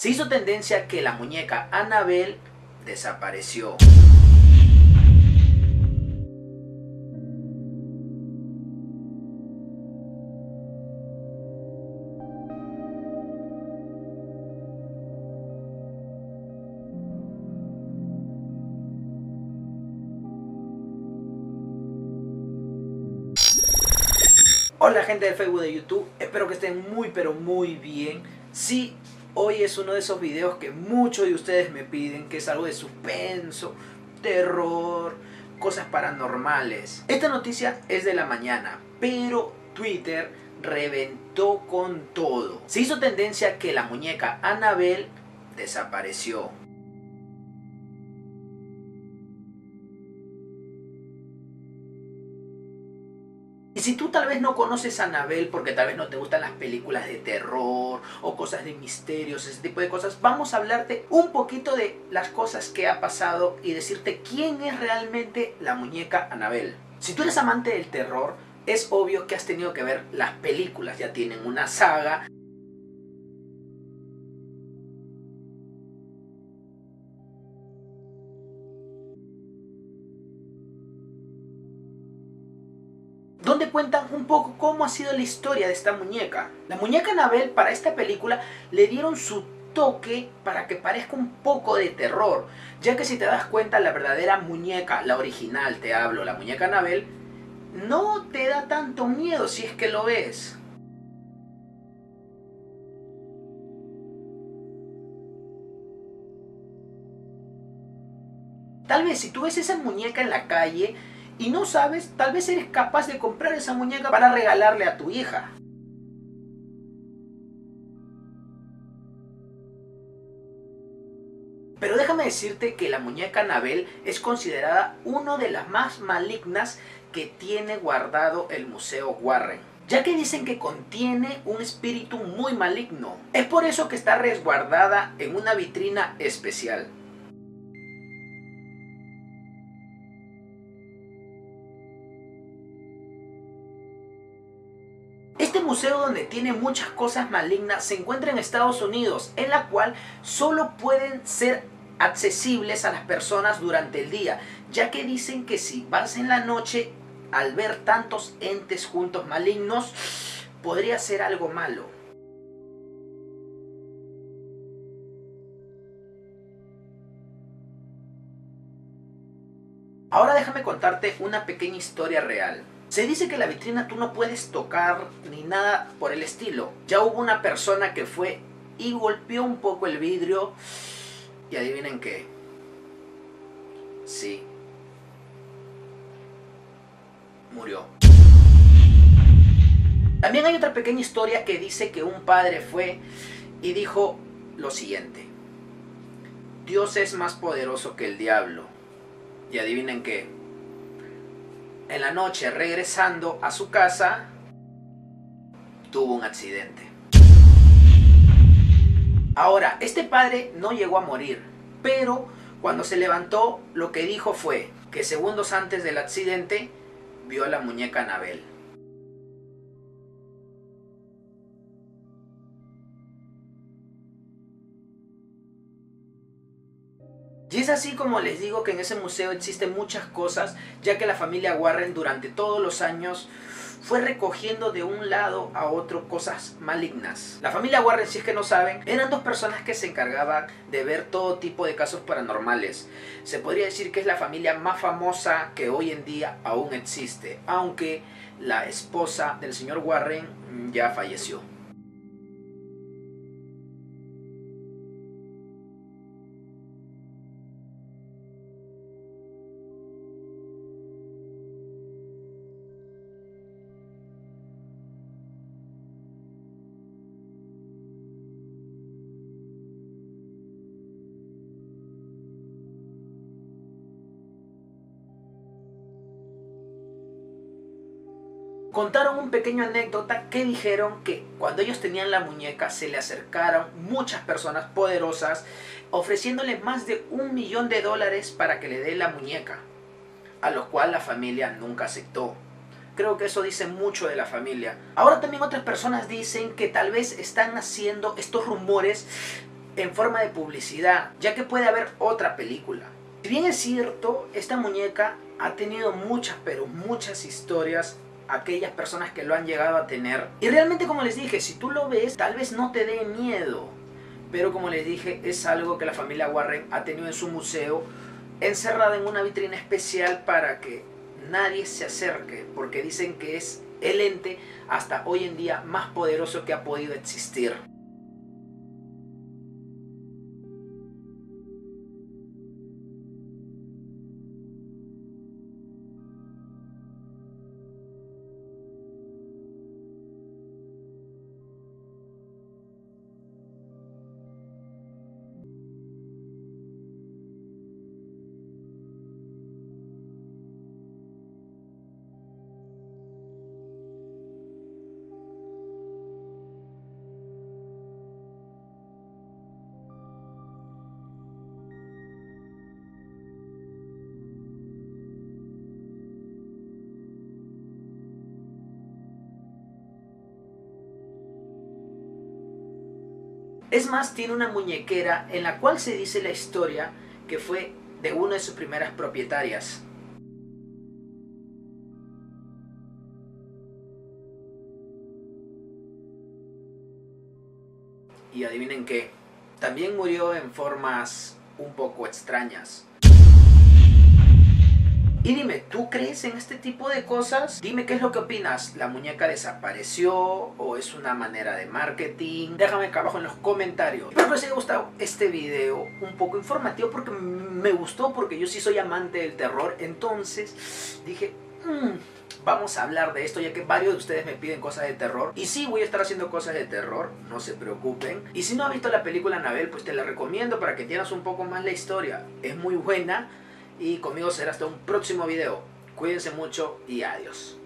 Se hizo tendencia que la muñeca Annabelle desapareció. Hola gente de Facebook de YouTube, espero que estén muy pero muy bien. Sí, hoy es uno de esos videos que muchos de ustedes me piden, que es algo de suspenso, terror, cosas paranormales. Esta noticia es de la mañana, pero Twitter reventó con todo. Se hizo tendencia que la muñeca Annabelle desapareció. Y si tú tal vez no conoces a Anabel porque tal vez no te gustan las películas de terror o cosas de misterios, ese tipo de cosas, vamos a hablarte un poquito de las cosas que ha pasado y decirte quién es realmente la muñeca Anabel. Si tú eres amante del terror, es obvio que has tenido que ver las películas, ya tienen una saga donde cuentan un poco cómo ha sido la historia de esta muñeca. La muñeca Anabel para esta película le dieron su toque para que parezca un poco de terror, ya que si te das cuenta la verdadera muñeca, la original te hablo, la muñeca Anabel, no te da tanto miedo si es que lo ves. Tal vez si tú ves esa muñeca en la calle, y no sabes, tal vez eres capaz de comprar esa muñeca para regalarle a tu hija. Pero déjame decirte que la muñeca Anabel es considerada una de las más malignas que tiene guardado el Museo Warren, ya que dicen que contiene un espíritu muy maligno. Es por eso que está resguardada en una vitrina especial. Este museo donde tiene muchas cosas malignas se encuentra en Estados Unidos, en la cual solo pueden ser accesibles a las personas durante el día, ya que dicen que si vas en la noche al ver tantos entes juntos malignos, podría ser algo malo. Ahora déjame contarte una pequeña historia real. Se dice que la vitrina tú no puedes tocar ni nada por el estilo. Ya hubo una persona que fue y golpeó un poco el vidrio y adivinen qué. Sí. Murió. También hay otra pequeña historia que dice que un padre fue y dijo lo siguiente. Dios es más poderoso que el diablo. Y adivinen qué en la noche regresando a su casa, tuvo un accidente. Ahora, este padre no llegó a morir, pero cuando se levantó lo que dijo fue que segundos antes del accidente vio a la muñeca Anabel. Y es así como les digo que en ese museo existen muchas cosas, ya que la familia Warren durante todos los años fue recogiendo de un lado a otro cosas malignas. La familia Warren, si es que no saben, eran dos personas que se encargaban de ver todo tipo de casos paranormales. Se podría decir que es la familia más famosa que hoy en día aún existe, aunque la esposa del señor Warren ya falleció. Contaron un pequeño anécdota que dijeron que cuando ellos tenían la muñeca se le acercaron muchas personas poderosas ofreciéndole más de un millón de dólares para que le dé la muñeca, a lo cual la familia nunca aceptó. Creo que eso dice mucho de la familia. Ahora también otras personas dicen que tal vez están haciendo estos rumores en forma de publicidad, ya que puede haber otra película. Si bien es cierto, esta muñeca ha tenido muchas, pero muchas historias aquellas personas que lo han llegado a tener. Y realmente como les dije, si tú lo ves, tal vez no te dé miedo. Pero como les dije, es algo que la familia Warren ha tenido en su museo, encerrada en una vitrina especial para que nadie se acerque, porque dicen que es el ente hasta hoy en día más poderoso que ha podido existir. Es más, tiene una muñequera en la cual se dice la historia que fue de una de sus primeras propietarias. Y adivinen qué, también murió en formas un poco extrañas. Y dime, ¿tú crees en este tipo de cosas? Dime qué es lo que opinas. ¿La muñeca desapareció o es una manera de marketing? Déjame acá abajo en los comentarios. Espero que os haya gustado este video un poco informativo porque me gustó porque yo sí soy amante del terror. Entonces dije, mm, vamos a hablar de esto ya que varios de ustedes me piden cosas de terror. Y sí, voy a estar haciendo cosas de terror, no se preocupen. Y si no has visto la película Anabel, pues te la recomiendo para que entiendas un poco más la historia. Es muy buena y conmigo será hasta un próximo video. Cuídense mucho y adiós.